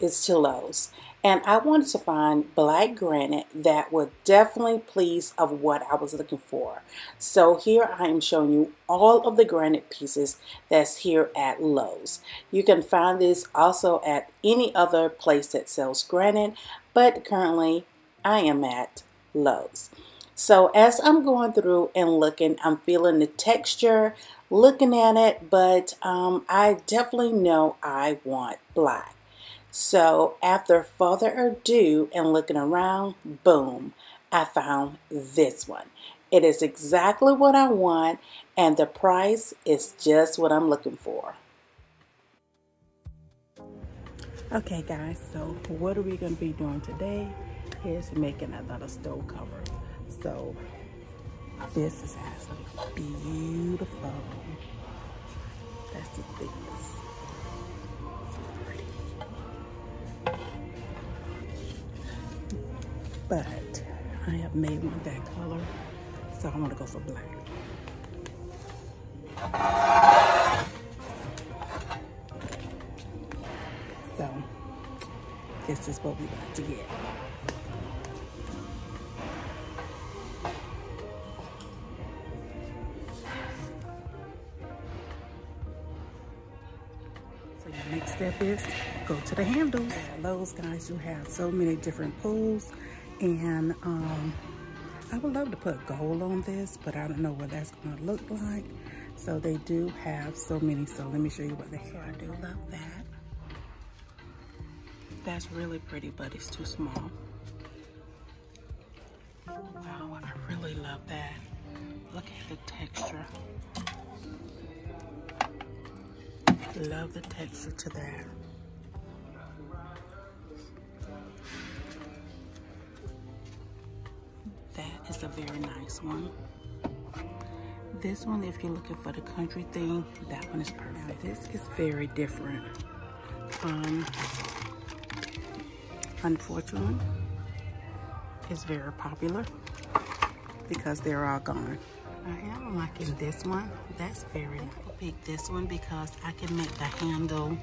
is to Lowe's. And I wanted to find black granite that would definitely please of what I was looking for. So here I am showing you all of the granite pieces that's here at Lowe's. You can find this also at any other place that sells granite, but currently I am at Lowe's. So as I'm going through and looking, I'm feeling the texture, looking at it, but um, I definitely know I want black. So after further ado and looking around, boom, I found this one. It is exactly what I want and the price is just what I'm looking for. Okay guys, so what are we going to be doing today? Is making another stove cover. So this is absolutely beautiful. That's the thickness. But I have made one that color, so I want to go for black. So this is what we got to get. So your next step is go to the handles. Lowe's, guys, you have so many different pulls and um, I would love to put gold on this, but I don't know what that's gonna look like. So they do have so many. So let me show you what they have. I do love that. That's really pretty, but it's too small. Wow, I really love that. Look at the texture. Love the texture to that. Is a very nice one. This one, if you're looking for the country thing, that one is perfect. Now, this is very different. Um, unfortunately, it's very popular because they're all gone. I am liking this one. That's very nice. I'll pick this one because I can make the handle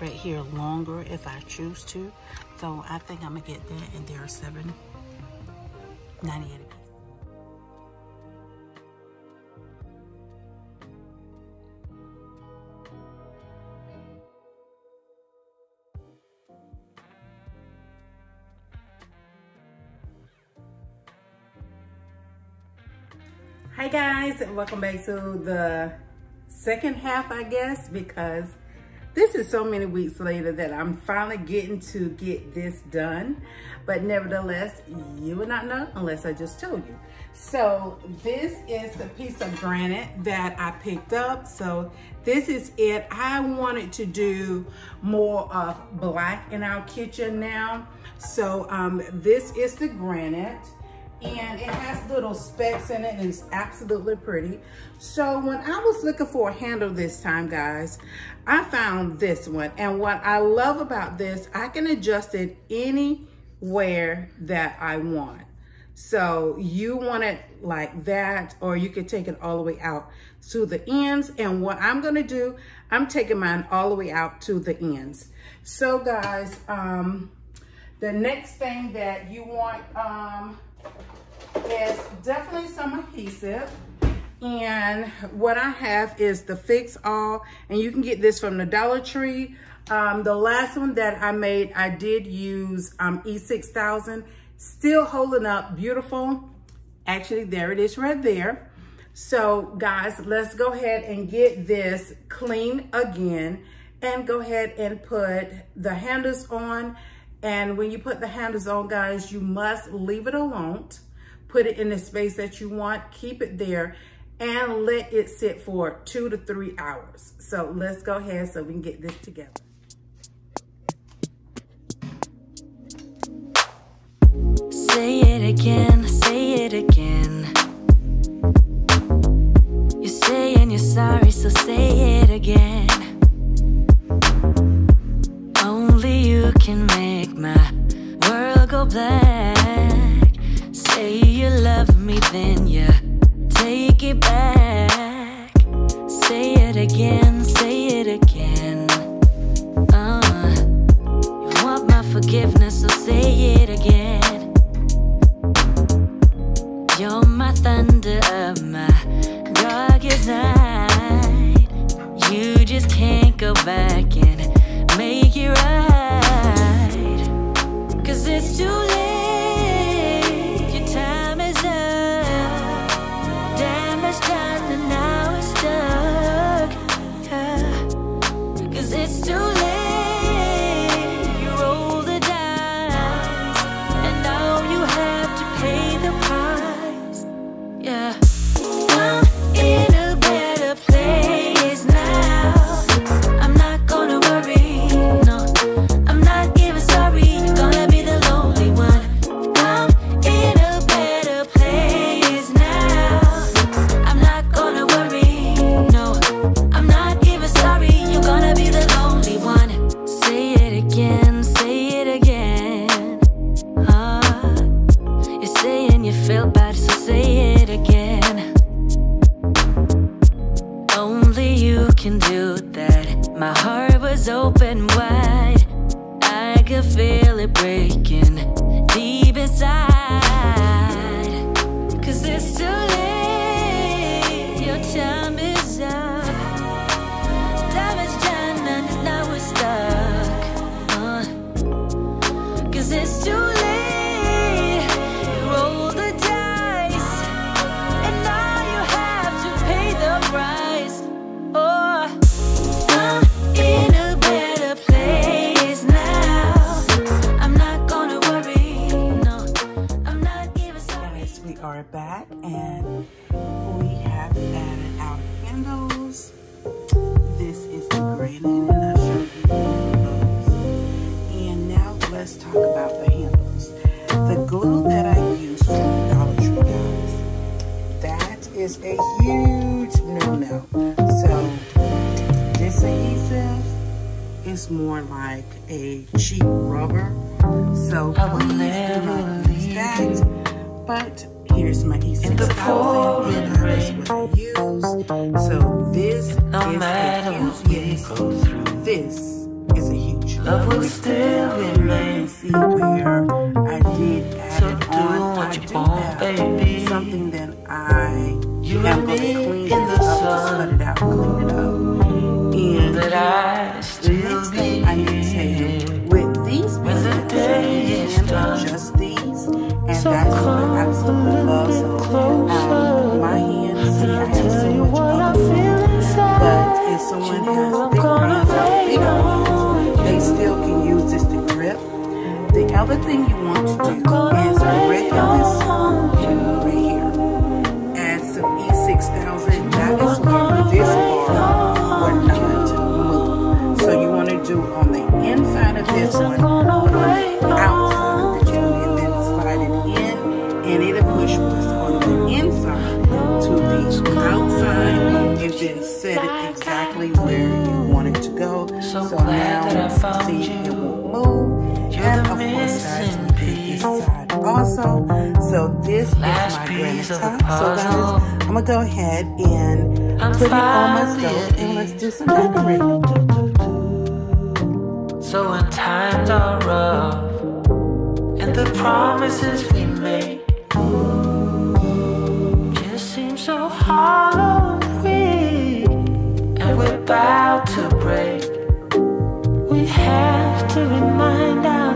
right here longer if I choose to. So I think I'm gonna get that and there are seven 98 a Hi guys, and welcome back to the second half, I guess, because this is so many weeks later that I'm finally getting to get this done. But nevertheless, you would not know unless I just told you. So this is the piece of granite that I picked up. So this is it. I wanted to do more of black in our kitchen now. So um, this is the granite and it has little specks in it and it's absolutely pretty. So when I was looking for a handle this time, guys, I found this one. And what I love about this, I can adjust it anywhere that I want. So you want it like that, or you can take it all the way out to the ends. And what I'm gonna do, I'm taking mine all the way out to the ends. So guys, um, the next thing that you want, um, is definitely some adhesive. And what I have is the Fix All, and you can get this from the Dollar Tree. Um, the last one that I made, I did use um, E6000. Still holding up, beautiful. Actually, there it is right there. So guys, let's go ahead and get this clean again and go ahead and put the handles on. And when you put the handles on, guys, you must leave it alone put it in the space that you want, keep it there, and let it sit for two to three hours. So let's go ahead so we can get this together. Say it again, say it again. You're saying you're sorry, so say it again. Only you can make my world go black. Say you love me, then you take it back. Say it again. Breaking are back and we have added our handles. This is the granite and I showed you those. And now let's talk about the handles. The glue that I use from Dollar Tree, guys, that is a huge no-no. So this adhesive is more like a cheap rubber. So please do not use that. But here's my E6000 and that is what I use. So this is a huge yes. This is a huge Love will still remain. See where I did add So it do on. what I you do want, have baby. something that I You am going to clean in the up, just sun. cut it out, clean it up. And That I the still next thing I need to tell you, with these the pieces, is done. these, and So that's what come I go. So glad that I now, found see, you. it won't move. You're And of course, we this piece. side also. So this is my piece granite of the top. So guys. I'm gonna go ahead and I'm put it on my stove and let's do some decorating. So when times are rough and the promises we make just seem so hollow and we're about to remind ourselves,